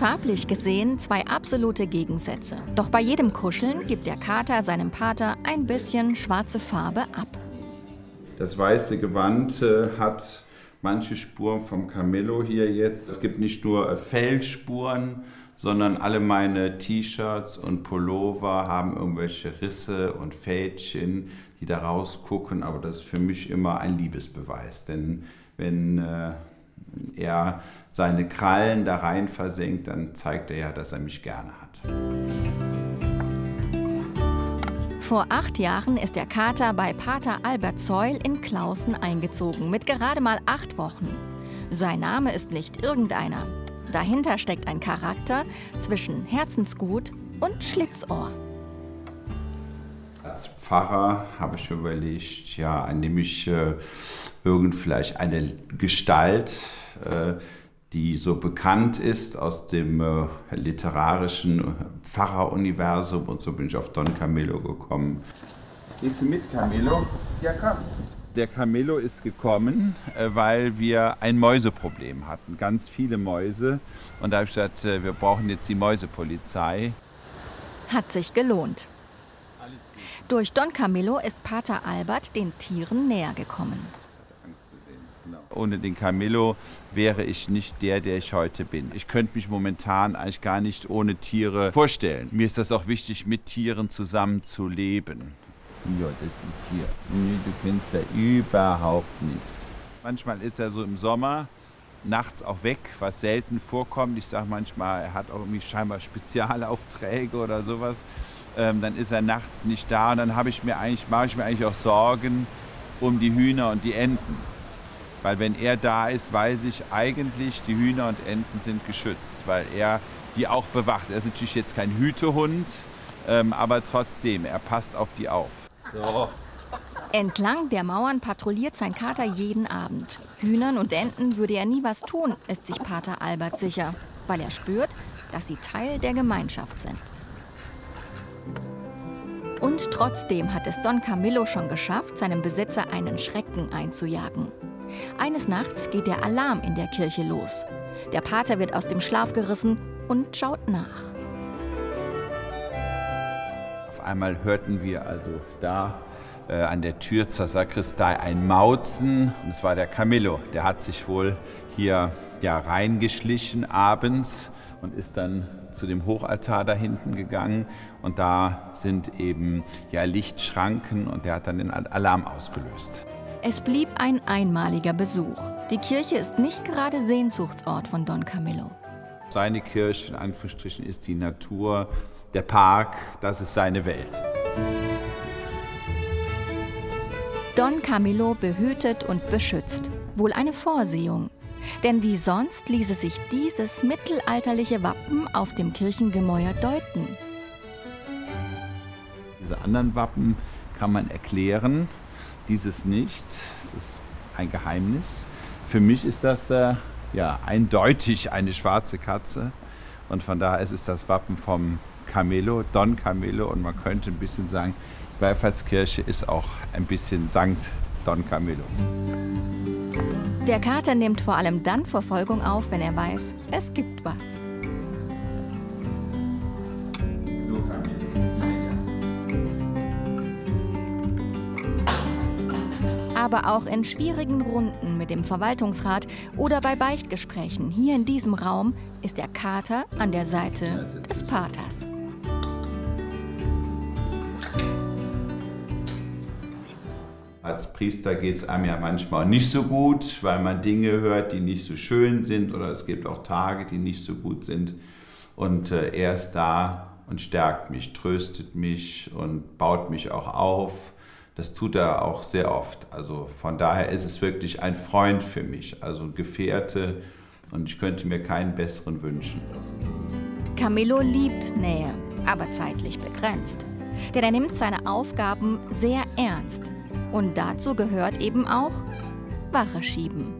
farblich gesehen zwei absolute Gegensätze. Doch bei jedem Kuscheln gibt der Kater seinem Pater ein bisschen schwarze Farbe ab. Das weiße Gewand äh, hat manche Spuren vom Camillo hier jetzt. Es gibt nicht nur äh, Fellspuren, sondern alle meine T-Shirts und Pullover haben irgendwelche Risse und Fädchen, die da rausgucken. Aber das ist für mich immer ein Liebesbeweis. Denn wenn äh, er seine Krallen da rein versenkt, dann zeigt er ja, dass er mich gerne hat. Vor acht Jahren ist der Kater bei Pater Albert Zeul in Klausen eingezogen, mit gerade mal acht Wochen. Sein Name ist nicht irgendeiner. Dahinter steckt ein Charakter zwischen Herzensgut und Schlitzohr. Als Pfarrer habe ich überlegt, ja, nehme ich äh, irgend vielleicht eine Gestalt, äh, die so bekannt ist aus dem äh, literarischen Pfarreruniversum und so bin ich auf Don Camillo gekommen. Gehst du mit, Camillo? Ja, komm. Der Camillo ist gekommen, äh, weil wir ein Mäuseproblem hatten, ganz viele Mäuse. Und da habe ich gesagt, äh, wir brauchen jetzt die Mäusepolizei. Hat sich gelohnt. Durch Don Camillo ist Pater Albert den Tieren näher gekommen. Ohne den Camillo wäre ich nicht der, der ich heute bin. Ich könnte mich momentan eigentlich gar nicht ohne Tiere vorstellen. Mir ist das auch wichtig, mit Tieren zusammen zu leben. Ja, das ist hier. Nee, du kennst da überhaupt nichts. Manchmal ist er so im Sommer nachts auch weg, was selten vorkommt. Ich sage manchmal, er hat auch irgendwie scheinbar Spezialaufträge oder sowas. Ähm, dann ist er nachts nicht da und dann habe ich mir eigentlich, mache ich mir eigentlich auch Sorgen um die Hühner und die Enten. Weil wenn er da ist, weiß ich eigentlich, die Hühner und Enten sind geschützt, weil er die auch bewacht. Er ist natürlich jetzt kein Hütehund, ähm, aber trotzdem, er passt auf die auf. So. Entlang der Mauern patrouilliert sein Kater jeden Abend. Hühnern und Enten würde er nie was tun, ist sich Pater Albert sicher, weil er spürt, dass sie Teil der Gemeinschaft sind. Und trotzdem hat es Don Camillo schon geschafft, seinem Besitzer einen Schrecken einzujagen. Eines Nachts geht der Alarm in der Kirche los. Der Pater wird aus dem Schlaf gerissen und schaut nach. Auf einmal hörten wir also da äh, an der Tür zur Sakristei ein Mauzen. Und es war der Camillo. Der hat sich wohl hier ja, reingeschlichen abends und ist dann zu dem Hochaltar da hinten gegangen und da sind eben ja Lichtschranken und der hat dann den Alarm ausgelöst. Es blieb ein einmaliger Besuch. Die Kirche ist nicht gerade Sehnsuchtsort von Don Camillo. Seine Kirche, in Anführungsstrichen, ist die Natur, der Park, das ist seine Welt. Don Camillo behütet und beschützt. Wohl eine Vorsehung. Denn wie sonst ließe sich dieses mittelalterliche Wappen auf dem Kirchengemäuer deuten? Diese anderen Wappen kann man erklären dieses nicht. Es ist ein Geheimnis. Für mich ist das äh, ja eindeutig eine schwarze Katze. Und von daher ist es das Wappen vom Camelo, Don Camelo. Und man könnte ein bisschen sagen, Wallfahrtskirche ist auch ein bisschen Sankt Don Camelo. Der Kater nimmt vor allem dann Verfolgung auf, wenn er weiß, es gibt was. aber auch in schwierigen Runden mit dem Verwaltungsrat oder bei Beichtgesprächen hier in diesem Raum ist der Kater an der Seite des Paters. Als Priester geht es einem ja manchmal nicht so gut, weil man Dinge hört, die nicht so schön sind oder es gibt auch Tage, die nicht so gut sind. Und äh, er ist da und stärkt mich, tröstet mich und baut mich auch auf das tut er auch sehr oft. Also von daher ist es wirklich ein Freund für mich, also ein Gefährte und ich könnte mir keinen besseren wünschen. Camillo liebt Nähe, aber zeitlich begrenzt. Denn er nimmt seine Aufgaben sehr ernst. Und dazu gehört eben auch Wache schieben.